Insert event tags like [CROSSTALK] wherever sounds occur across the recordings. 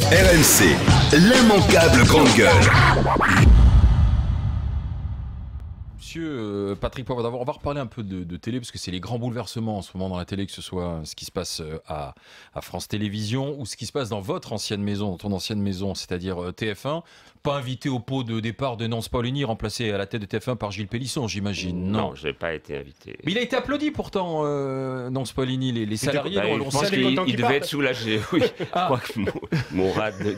RMC, l'immanquable grande gueule. Monsieur euh, Patrick Poivre on va reparler un peu de, de télé parce que c'est les grands bouleversements en ce moment dans la télé, que ce soit ce qui se passe euh, à, à France Télévisions ou ce qui se passe dans votre ancienne maison, dans ton ancienne maison, c'est-à-dire euh, TF1. Pas invité au pot de départ de Nance Paulini, remplacé à la tête de TF1 par Gilles Pélisson, j'imagine. Non. Non, je n'ai pas été invité. Mais il a été applaudi pourtant, euh, Nance Paulini, les, les salariés. Bah, je pense qu'il devait être soulagé, oui. Ah. Je crois que mon, mon rad. [LAUGHS]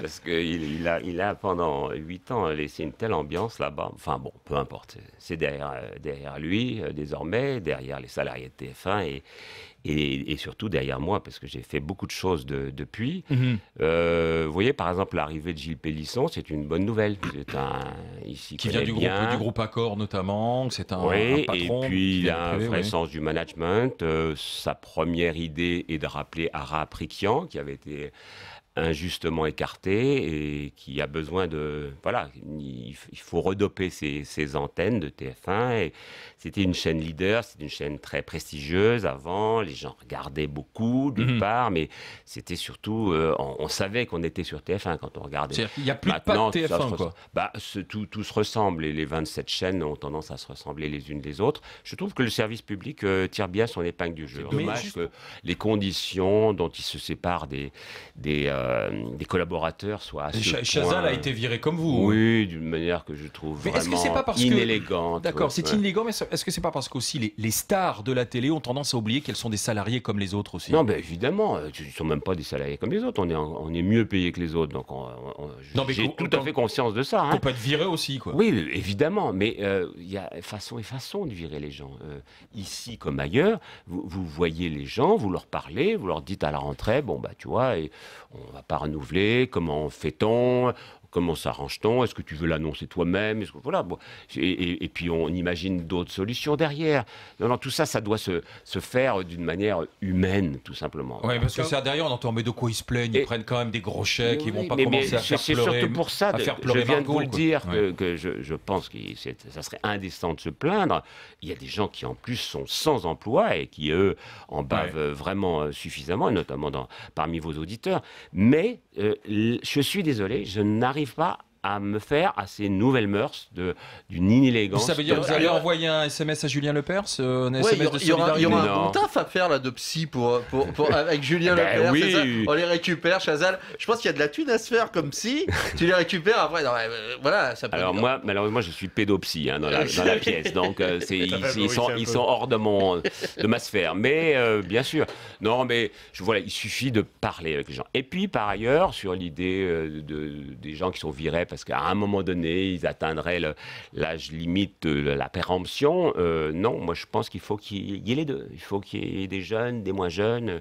Parce qu'il il a, il a pendant huit ans laissé une telle ambiance là-bas. Enfin bon, peu importe. C'est derrière, euh, derrière lui euh, désormais, derrière les salariés de TF1 et, et, et surtout derrière moi, parce que j'ai fait beaucoup de choses de- depuis. Mhm. Euh, vous voyez, par exemple, l'arrivée de Gilles Pélisson, c'est une bonne nouvelle. C'est un, s'y Qui vient du groupe, du groupe Accor notamment, c'est un, Oui, un patron. et puis il a un privé, vrai oui. sens du management. Euh, sa première idée est de rappeler Ara Prikian, qui avait été injustement écarté et qui a besoin de... Voilà, il, il faut redoper ses, ses antennes de TF1. Et c'était une chaîne leader, c'était une chaîne très prestigieuse avant. Les gens regardaient beaucoup, d'une Mhm. part, mais c'était surtout... euh, on, on savait qu'on était sur TF1 quand on regardait. Qu'il n'y a plus de Maintenant, pas de ça se TF1, res- quoi. Bah, ce- tout, tout se ressemble et les 27 chaînes ont tendance à se ressembler les unes les autres. Je trouve que le service public euh, tire bien son épingle du jeu. Dommage. Dommage juste- que les conditions dont il se sépare des, des, euh, des collaborateurs soient à ce Chazal a été viré comme vous. Oui, d'une manière que je trouve Mais est-ce que vraiment c'est pas parce que- inélégante. D'accord, ouais, c'est ouais. inélégant, mais est-ce que c'est pas parce qu'aussi les, les stars de la télé ont tendance à oublier qu'elles sont des salariés comme les autres aussi? Non, ben évidemment, euh, ils ne sont même pas des salariés comme les autres. On est, on est mieux payés que les autres. Donc, on- mais j'ai tout à fait conscience de ça. hein. On peut être viré aussi, quoi. Oui, évidemment, mais euh, il y a façon et façon de virer les gens. Euh, ici comme ailleurs, vous, vous voyez les gens, vous leur parlez, vous leur dites à la rentrée, bon bah tu vois, et on va pas renouveler, comment fait-on? Comment s'arrange-t-on? Est-ce que tu veux l'annoncer toi-même? Voilà. Bon. Et, et- et puis on imagine d'autres solutions derrière. Non, non, tout ça, ça doit se, se faire d'une manière humaine, tout simplement. Ouais, parce que ça, derrière, on entend, mais de quoi ils se plaignent? Ils Et- prennent quand même des gros chèques, ils vont Oui, pas mais- commencer mais à faire c'est pleurer. surtout pour ça, à de- faire je pleurer viens de Margot, vous le dire, Ouais. que, que je, je pense que c'est- ça serait indécent de se plaindre. Il y a des gens qui en plus sont sans emploi et qui, eux, en bavent vraiment euh, suffisamment, et notamment dans, parmi vos auditeurs. Mais euh, je suis désolé, je n'arrive pas à me faire à ces nouvelles mœurs de- d'une inélégance. Ça veut dire que vous allez envoyer un SMS à Julien Lepers euh, Un Ouais, SMS il y aura, de il y aura- il y aura solidarité un Non. bon taf à faire là de psy pour, pour, pour- avec Julien [LAUGHS] Ben Lepers. oui. c'est ça On les récupère, Chazal. Je pense qu'il y a de la thune à se faire comme psy. tu les récupères après. non, euh, voilà, ça peut Alors moi, malheureusement, je suis pédopsie hein, dans, la, dans la [LAUGHS] pièce, donc euh, ils, sont, ils hors de mon, de ma sphère. Mais euh, bien sûr, non, mais je, voilà, il suffit de parler avec les gens. Et puis par ailleurs, sur l'idée de, des gens qui sont virés parce qu'à un moment donné, ils atteindraient l'âge limite de la péremption, euh, non, moi je pense qu'il faut qu'il y ait les deux. Il faut qu'il y ait des jeunes, des moins jeunes. Euh,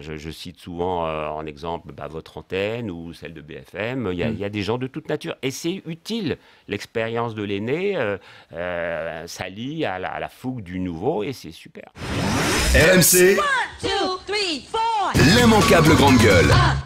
Je, je cite souvent euh, en exemple bah, votre antenne ou celle de BFM. Il y, a, il y a des gens de toute nature. Et c'est utile. L'expérience de l'aîné euh, euh, s'allie à la, à la fougue du nouveau et c'est super. RMC, l'immanquable grande gueule. Up,